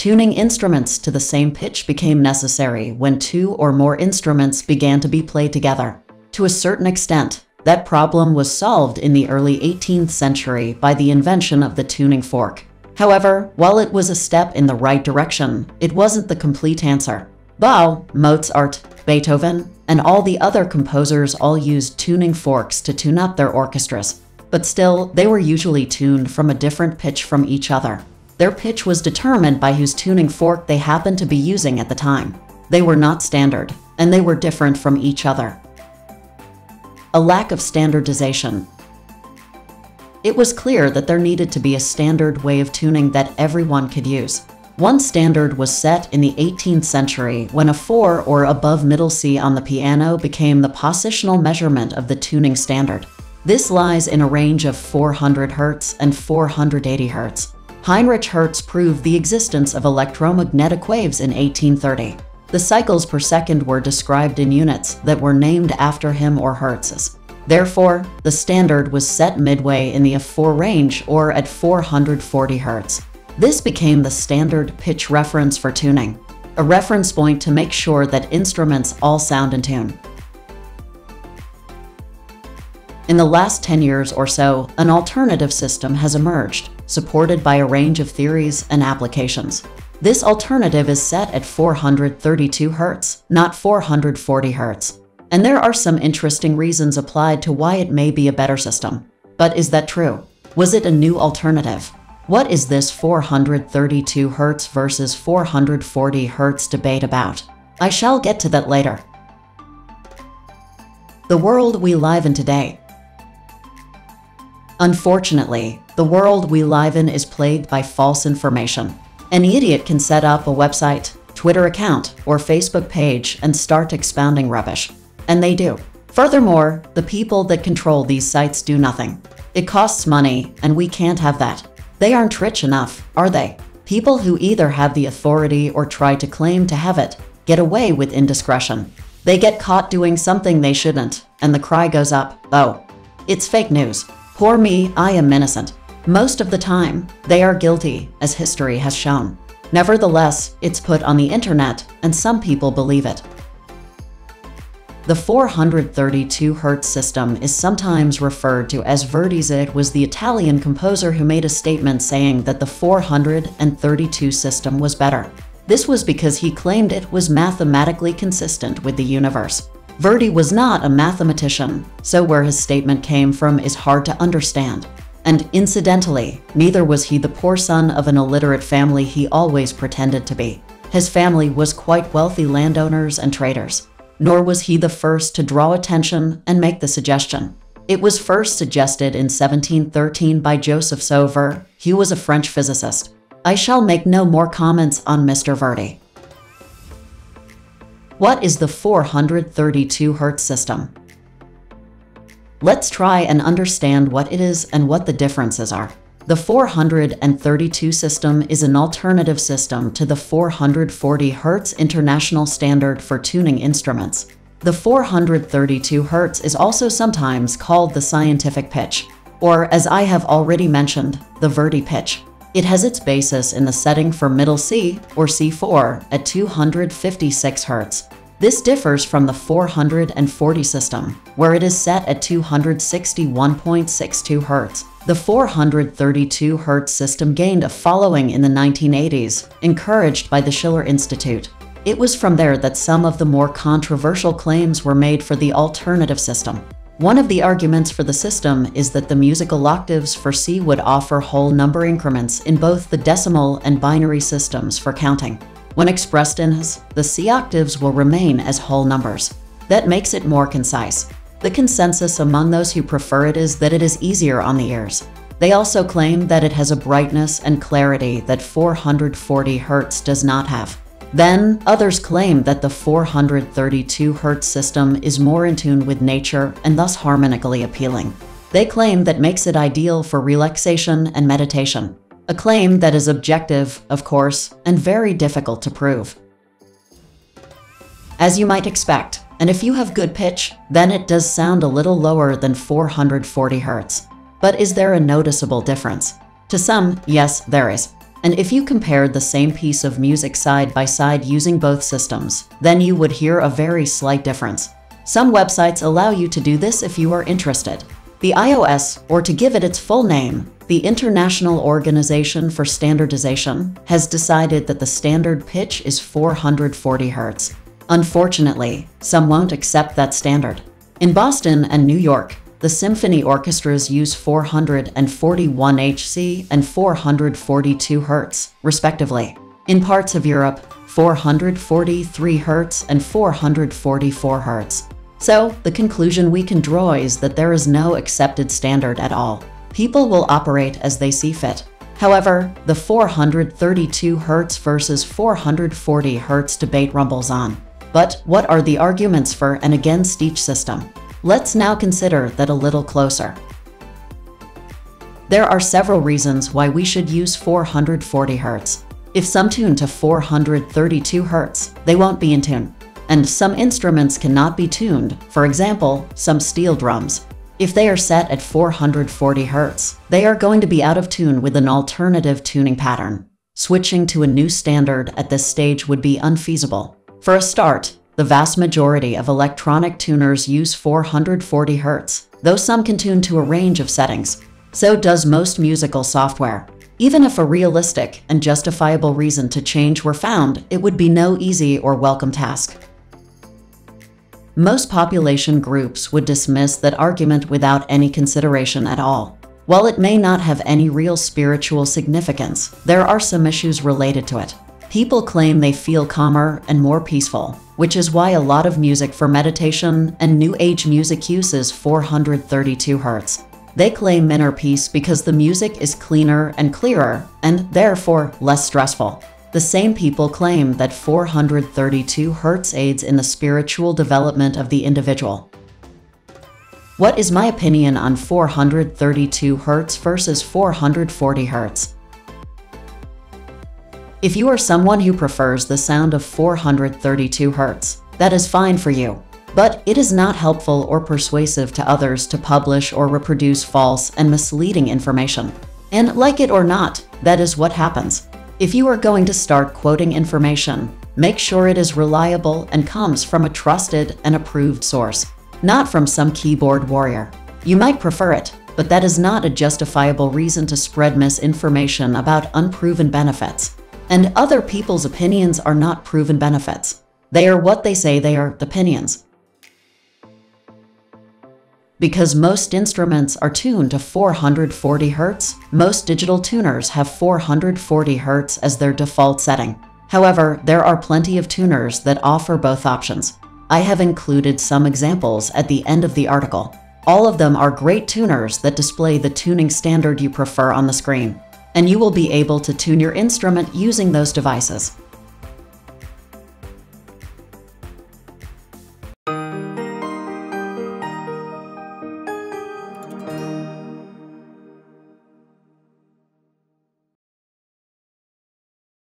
Tuning instruments to the same pitch became necessary when two or more instruments began to be played together. To a certain extent, that problem was solved in the early 18th century by the invention of the tuning fork. However, while it was a step in the right direction, it wasn't the complete answer. Bach, Mozart, Beethoven, and all the other composers all used tuning forks to tune up their orchestras. But still, they were usually tuned from a different pitch from each other. Their pitch was determined by whose tuning fork they happened to be using at the time. They were not standard, and they were different from each other. A lack of standardization. It was clear that there needed to be a standard way of tuning that everyone could use. One standard was set in the 18th century when A4 or above middle C on the piano became the positional measurement of the tuning standard. This lies in a range of 400 Hz and 480 Hz. Heinrich Hertz proved the existence of electromagnetic waves in 1830. The cycles per second were described in units that were named after him or Hertz's. Therefore, the standard was set midway in the F4 range or at 440 Hz. This became the standard pitch reference for tuning, a reference point to make sure that instruments all sound in tune. In the last 10 years or so, an alternative system has emerged, supported by a range of theories and applications. This alternative is set at 432 Hz, not 440 Hz. And there are some interesting reasons applied to why it may be a better system. But is that true? Was it a new alternative? What is this 432 Hz versus 440 Hz debate about? I shall get to that later. The world we live in today. Unfortunately, the world we live in is plagued by false information. An idiot can set up a website, Twitter account, or Facebook page and start expounding rubbish. And they do. Furthermore, the people that control these sites do nothing. It costs money, and we can't have that. They aren't rich enough, are they? People who either have the authority or try to claim to have it get away with indiscretion. They get caught doing something they shouldn't, and the cry goes up, oh, it's fake news. Poor me, I am innocent. Most of the time, they are guilty, as history has shown. Nevertheless, it's put on the internet, and some people believe it. The 432 Hz system is sometimes referred to as Verdi's. It was the Italian composer who made a statement saying that the 432 system was better. This was because he claimed it was mathematically consistent with the universe. Verdi was not a mathematician, so where his statement came from is hard to understand. And incidentally, neither was he the poor son of an illiterate family he always pretended to be. His family was quite wealthy landowners and traders nor was he the first to draw attention and make the suggestion. It was first suggested in 1713 by Joseph Sauveur. He was a French physicist. I shall make no more comments on Mr. Verdi. What is the 432 Hz system? Let's try and understand what it is and what the differences are. The 432 system is an alternative system to the 440 Hz international standard for tuning instruments. The 432 Hz is also sometimes called the scientific pitch, or as I have already mentioned, the Verdi pitch. It has its basis in the setting for middle C, or C4, at 256 Hz. This differs from the 440 system, where it is set at 261.62 Hz. The 432 Hz system gained a following in the 1980s, encouraged by the Schiller Institute. It was from there that some of the more controversial claims were made for the alternative system. One of the arguments for the system is that the musical octaves for C would offer whole number increments in both the decimal and binary systems for counting. When expressed in Hz, the C octaves will remain as whole numbers. That makes it more concise. The consensus among those who prefer it is that it is easier on the ears. They also claim that it has a brightness and clarity that 440 Hz does not have. Then, others claim that the 432 Hz system is more in tune with nature and thus harmonically appealing. They claim that makes it ideal for relaxation and meditation a claim that is objective, of course, and very difficult to prove. As you might expect, and if you have good pitch, then it does sound a little lower than 440 Hz. But is there a noticeable difference? To some, yes, there is. And if you compared the same piece of music side by side using both systems, then you would hear a very slight difference. Some websites allow you to do this if you are interested. The ISO, or to give it its full name, the International Organization for Standardization, has decided that the standard pitch is 440 Hz. Unfortunately, some won't accept that standard. In Boston and New York, the symphony orchestras use 441 Hz and 442 Hz, respectively. In parts of Europe, 443 Hz and 444 Hz. So, the conclusion we can draw is that there is no accepted standard at all. People will operate as they see fit. However, the 432 Hz versus 440 Hz debate rumbles on. But what are the arguments for and against each system? Let's now consider that a little closer. There are several reasons why we should use 440 Hz. If some tune to 432 Hz, they won't be in tune. And some instruments cannot be tuned, for example, some steel drums. If they are set at 440 Hz, they are going to be out of tune with an alternative tuning pattern. Switching to a new standard at this stage would be unfeasible. For a start, the vast majority of electronic tuners use 440 Hz, though some can tune to a range of settings. So does most musical software. Even if a realistic and justifiable reason to change were found, it would be no easy or welcome task. Most population groups would dismiss that argument without any consideration at all. While it may not have any real spiritual significance, there are some issues related to it. People claim they feel calmer and more peaceful, which is why a lot of music for meditation and New Age music uses 432 Hz. They claim inner peace because the music is cleaner and clearer, and therefore less stressful. The same people claim that 432 Hz aids in the spiritual development of the individual. What is my opinion on 432 Hz versus 440 Hz? If you are someone who prefers the sound of 432 Hz, that is fine for you. But it is not helpful or persuasive to others to publish or reproduce false and misleading information. And like it or not, that is what happens. If you are going to start quoting information, make sure it is reliable and comes from a trusted and approved source, not from some keyboard warrior. You might prefer it, but that is not a justifiable reason to spread misinformation about unproven benefits. And other people's opinions are not proven benefits. They are what they say they are, opinions. Because most instruments are tuned to 440 Hz, most digital tuners have 440 Hz as their default setting. However, there are plenty of tuners that offer both options. I have included some examples at the end of the article. All of them are great tuners that display the tuning standard you prefer on the screen, and you will be able to tune your instrument using those devices.